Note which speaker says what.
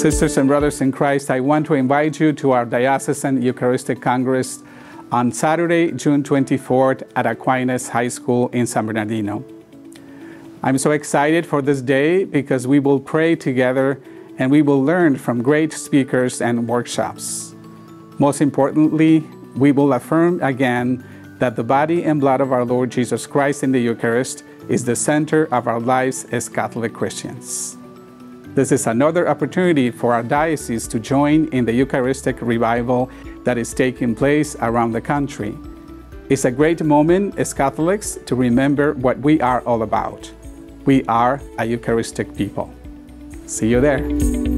Speaker 1: Sisters and brothers in Christ, I want to invite you to our Diocesan Eucharistic Congress on Saturday, June 24th at Aquinas High School in San Bernardino. I'm so excited for this day because we will pray together and we will learn from great speakers and workshops. Most importantly, we will affirm again that the body and blood of our Lord Jesus Christ in the Eucharist is the center of our lives as Catholic Christians. This is another opportunity for our diocese to join in the Eucharistic revival that is taking place around the country. It's a great moment as Catholics to remember what we are all about. We are a Eucharistic people. See you there.